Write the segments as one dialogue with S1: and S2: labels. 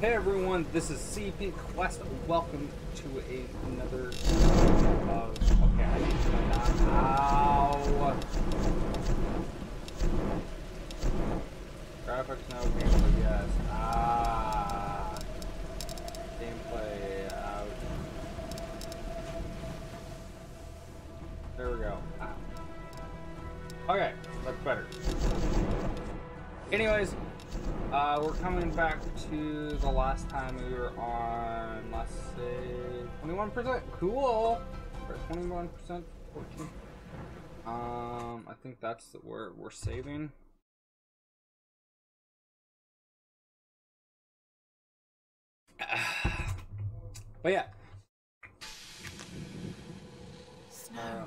S1: Hey everyone, this is CP Quest. Welcome to a, another. Uh, okay, I need to not. Ow! Graphics no gameplay, yes. Ah. Gameplay out. There we go. Ah. Okay, that's better. Anyways, uh, we're coming back to the last time we were on, let's say, 21%. Cool! Or 21%, 14. Um, I think that's where we're saving. But yeah.
S2: Snow.
S1: Uh,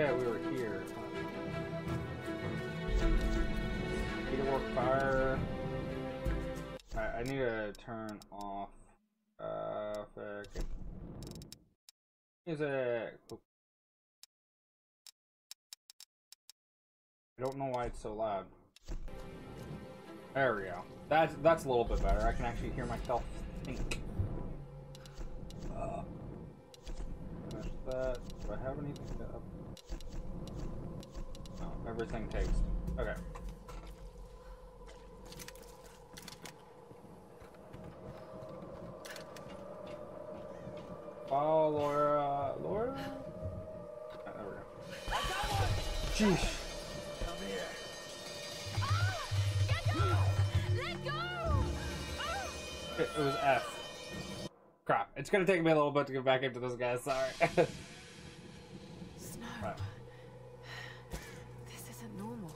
S1: yeah, we were here. Needlework fire. Alright, I need to turn off uh fucking music. I don't know why it's so loud. There we go. That's that's a little bit better. I can actually hear myself think. Uh, finish that. Do I have anything to up? Everything takes. Okay. Oh, Laura, Laura. Ah, there we go. Jeez. It, it was F. Crap. It's gonna take me a little bit to get back into this guy. Sorry.
S2: Snow.
S1: Right.
S2: This isn't normal.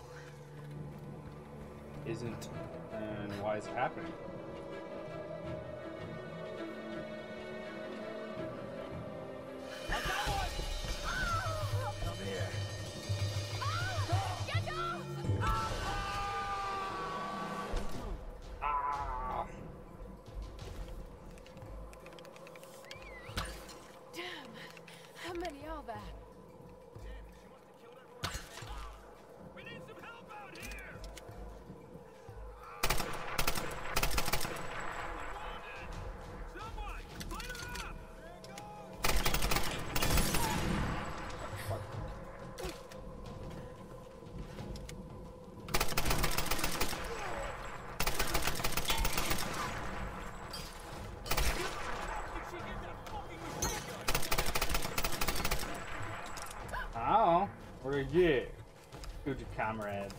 S1: Isn't. And why is it happening? Comrades.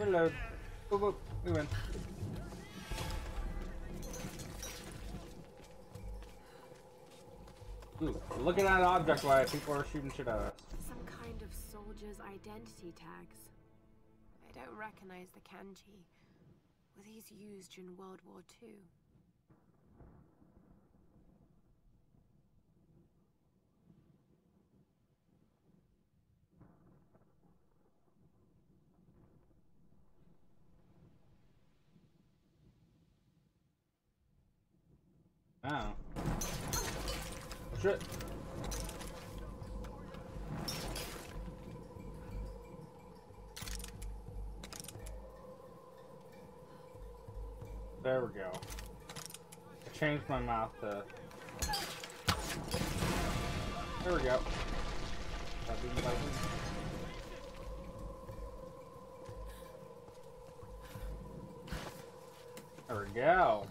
S1: Reload. Boop, boop. We win. Ooh, look at that object why people are shooting shit at us.
S2: Some kind of soldier's identity tags. I don't recognize the kanji. Were these used during World War II?
S1: Oh. Shit. There we go. I changed my mouth to. There we go. There we go.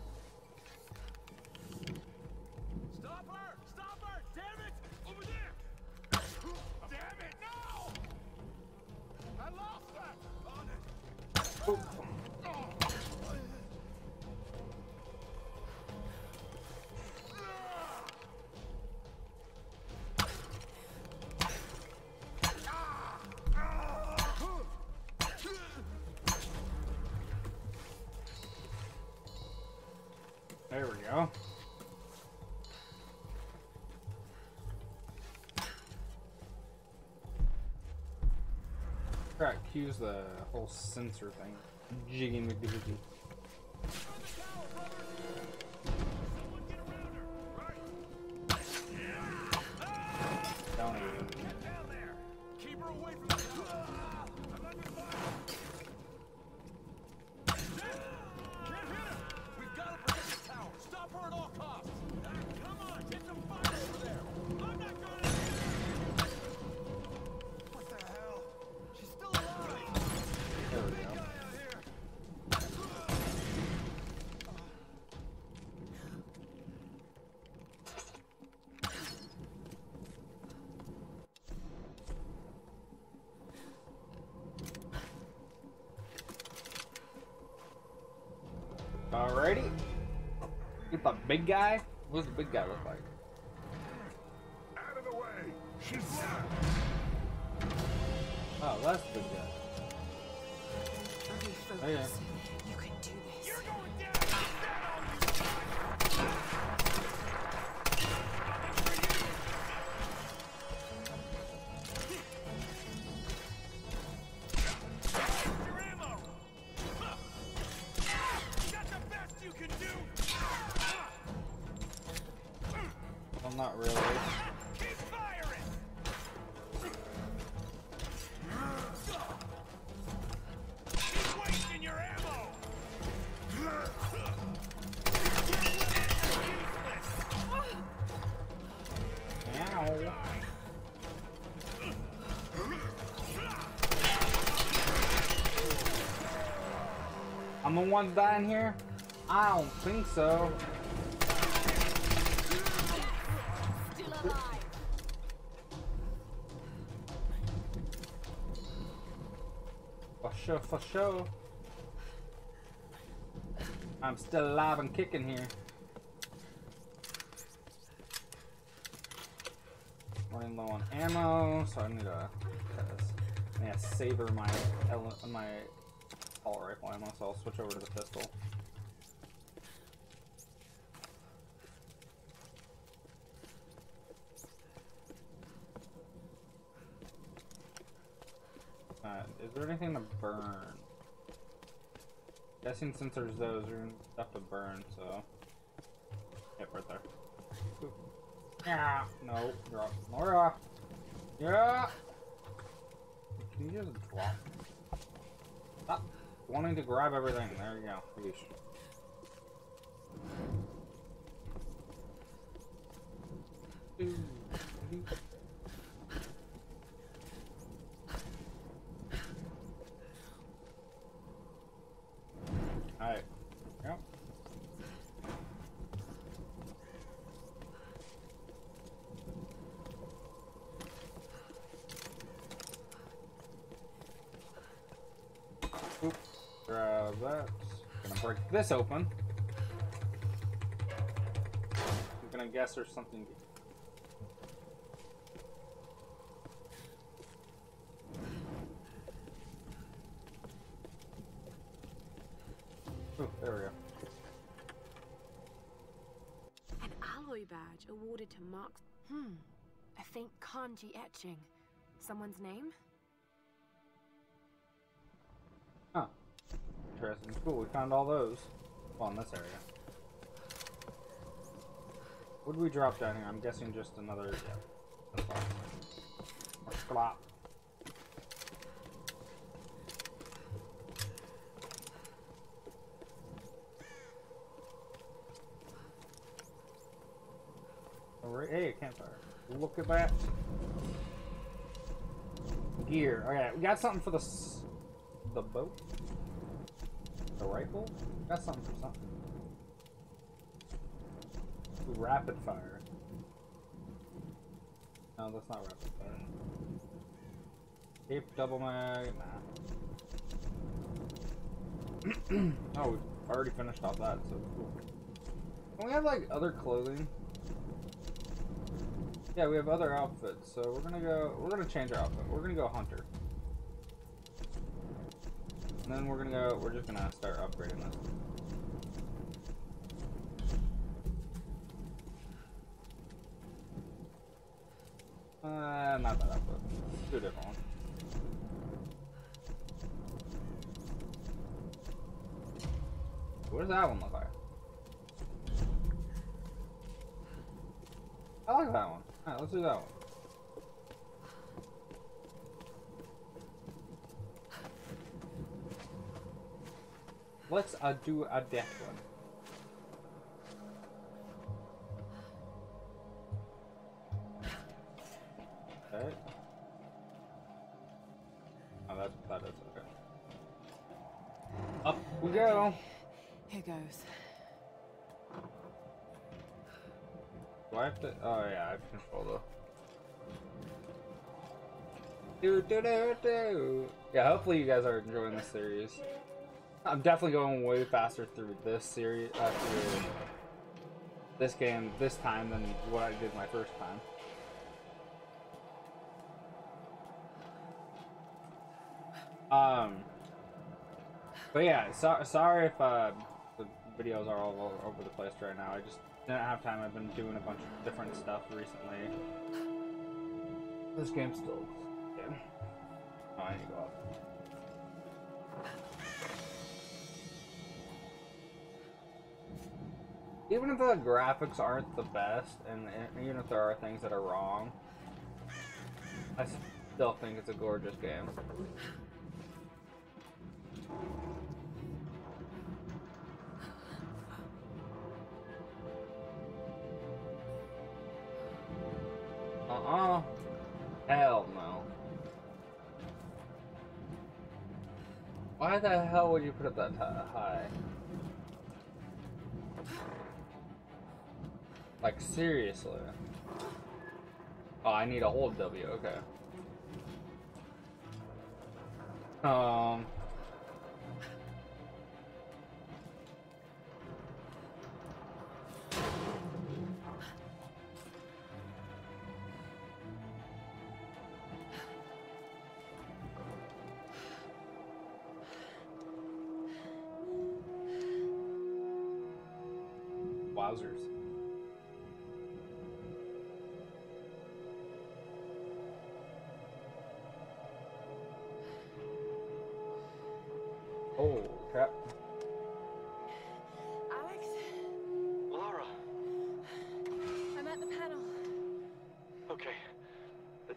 S1: Crack cues the whole sensor thing. Jiggy McDivity.
S3: Big guy.
S1: What does the big guy look like?
S3: Out of the way! She's
S1: Oh, that's the big guy.
S2: Only focus.
S1: Oh, yeah.
S2: You can do this.
S3: You're going down!
S1: I'm the one dying here? I don't think so. For sure, for sure. I'm still alive and kicking here. Running low on ammo, so I need to uh, I need to savor my my assault rifle ammo, so I'll switch over to the pistol. Uh, is there anything to burn? Guessing since there's those, there's stuff to burn, so. Yep, right there. Yeah, no, drop. Nora! Yeah! Can you just drop? Wanting to grab everything. There you go. Yeesh. Ooh. Alright. Yep. Oop. Grab that. Gonna break this open. I'm gonna guess there's something. Ooh, there we go.
S2: An alloy badge awarded to Mark. Hmm. A faint kanji etching. Someone's name?
S1: Cool, we found all those. Well, in this area. What did we drop down here? I'm guessing just another. Yeah. Or. Alright, hey, a campfire. Look at that. Gear. Alright, we got something for the the boat. The rifle. Got something for something. Rapid fire. No, that's not rapid fire. Cape double mag. Nah. oh, we've already finished off that. So cool. We have like other clothing? Yeah, we have other outfits, so we're gonna go. We're gonna change our outfit. We're gonna go hunter, and then we're gonna go, we're just gonna start upgrading this. Uh, not that output. Do a different one. What does that one look like? I like that one. Alright, let's do that one. Let's uh, do a death one. Okay. Oh, that's that is okay. Up we go.
S2: Here goes.
S1: Do I have to? Oh yeah, I have control the. Do do do do. Yeah, hopefully you guys are enjoying the series. I'm definitely going way faster through this series, uh, through this game this time than what I did my first time. Um, but yeah, so, sorry if uh, the videos are all over the place right now. I just didn't have time. I've been doing a bunch of different stuff recently. This game's still. Yeah. Oh, I need to go up. Even if the graphics aren't the best, and, and even if there are things that are wrong, I still think it's a gorgeous game. Uh-uh. Hell no. Why the hell would you put it that high? Like, seriously. Oh, I need a hold W, okay. Um... Wowzers.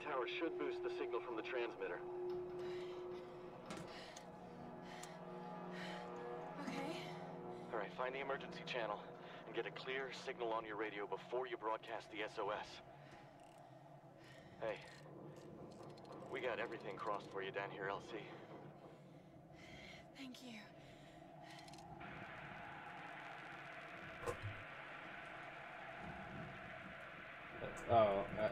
S4: Tower should boost the signal from the transmitter.
S2: Okay.
S4: Alright, find the emergency channel and get a clear signal on your radio before you broadcast the SOS. Hey. We got everything crossed for you down here, LC.
S2: Thank you.
S1: Oh, uh,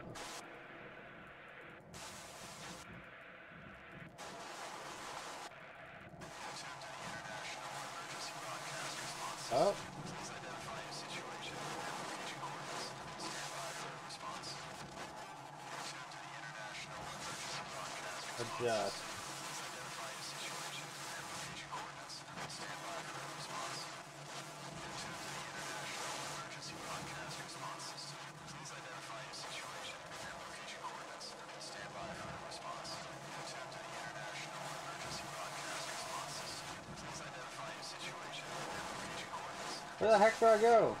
S1: Where the heck do I go?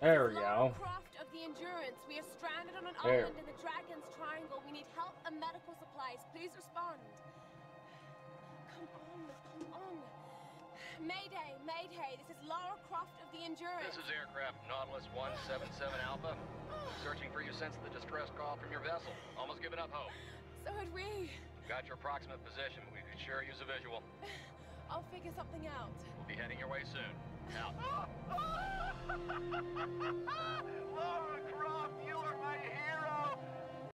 S1: There
S2: is
S1: we go.
S2: Croft of the Endurance. We are stranded on an
S1: There.
S2: island in the Dragon's Triangle. We need help and medical supplies. Please respond. Come on, come on. Mayday! Mayday! This is Lara Croft of the Endurance.
S5: This is aircraft Nautilus 177 Alpha. Searching for you since the distress call from your vessel. Almost given up hope.
S2: So had we.
S5: Got your approximate position, but we could sure use a visual.
S2: I'll figure something out.
S5: We'll be heading your way soon.
S3: Lara Croft, you are my hero!